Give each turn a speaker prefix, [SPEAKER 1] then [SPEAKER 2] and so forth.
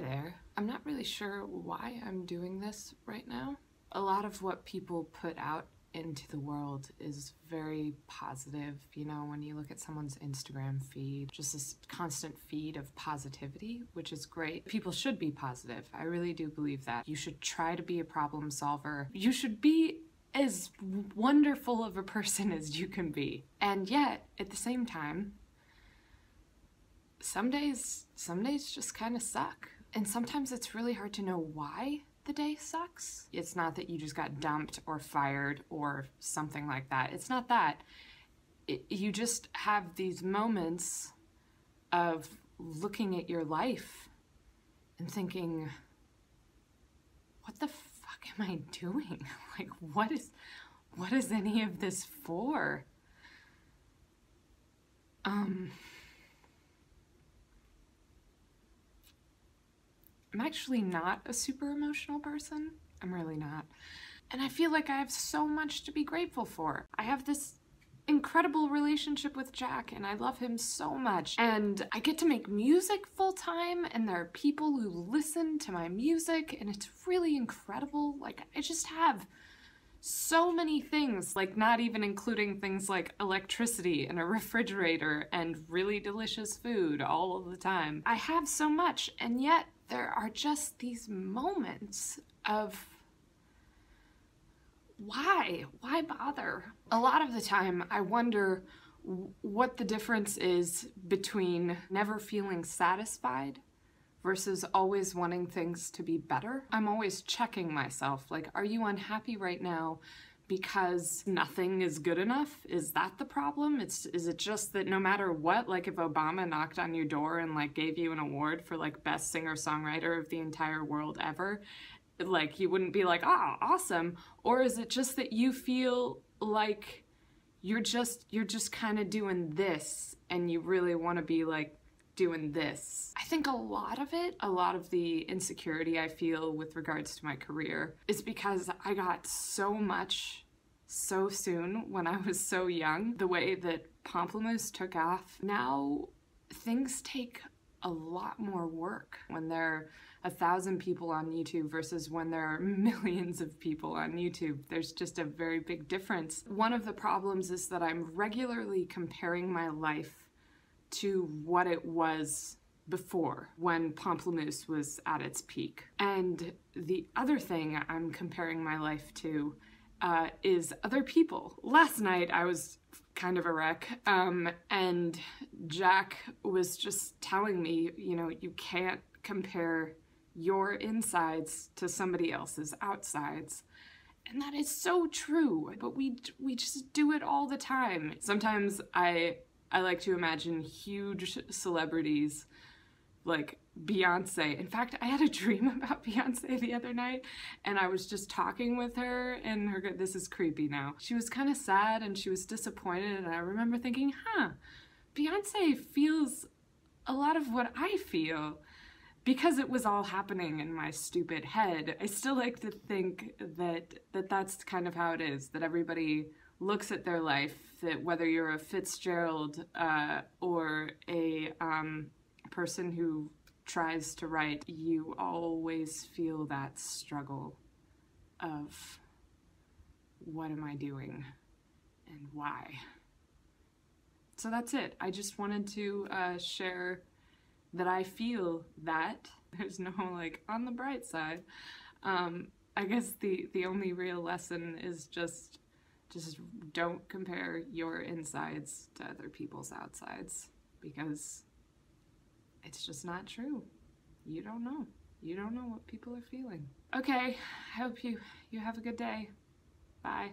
[SPEAKER 1] There. I'm not really sure why I'm doing this right now. A lot of what people put out into the world is very positive. You know, when you look at someone's Instagram feed, just this constant feed of positivity, which is great. People should be positive. I really do believe that. You should try to be a problem solver. You should be as wonderful of a person as you can be. And yet, at the same time, some days, some days just kind of suck. And sometimes it's really hard to know why the day sucks. It's not that you just got dumped or fired or something like that. It's not that. It, you just have these moments of looking at your life and thinking, what the fuck am I doing? Like, what is, what is any of this for? Um, I'm actually not a super emotional person. I'm really not. And I feel like I have so much to be grateful for. I have this incredible relationship with Jack and I love him so much. And I get to make music full time and there are people who listen to my music and it's really incredible. Like I just have so many things, like not even including things like electricity and a refrigerator and really delicious food all of the time. I have so much and yet there are just these moments of why? Why bother? A lot of the time, I wonder what the difference is between never feeling satisfied versus always wanting things to be better. I'm always checking myself, like, are you unhappy right now because nothing is good enough? Is that the problem? It's is it just that no matter what, like if Obama knocked on your door and like gave you an award for like best singer-songwriter of the entire world ever, like you wouldn't be like, "Ah, oh, awesome." Or is it just that you feel like you're just you're just kind of doing this and you really want to be like doing this. I think a lot of it, a lot of the insecurity I feel with regards to my career is because I got so much so soon when I was so young. The way that Pomplamoose took off, now things take a lot more work when there are a thousand people on YouTube versus when there are millions of people on YouTube. There's just a very big difference. One of the problems is that I'm regularly comparing my life to what it was before when Pomplamoose was at its peak. And the other thing I'm comparing my life to uh, is other people. Last night I was kind of a wreck um, and Jack was just telling me, you know, you can't compare your insides to somebody else's outsides. And that is so true, but we we just do it all the time. Sometimes I I like to imagine huge celebrities like Beyonce. In fact, I had a dream about Beyonce the other night and I was just talking with her and her this is creepy now. She was kind of sad and she was disappointed and I remember thinking, "Huh, Beyonce feels a lot of what I feel." Because it was all happening in my stupid head, I still like to think that, that that's kind of how it is, that everybody looks at their life that whether you're a Fitzgerald uh, or a um, person who tries to write, you always feel that struggle of what am I doing and why. So that's it. I just wanted to uh, share that I feel that. There's no like on the bright side. Um, I guess the, the only real lesson is just just don't compare your insides to other people's outsides because it's just not true. You don't know. You don't know what people are feeling. Okay, I hope you, you have a good day. Bye.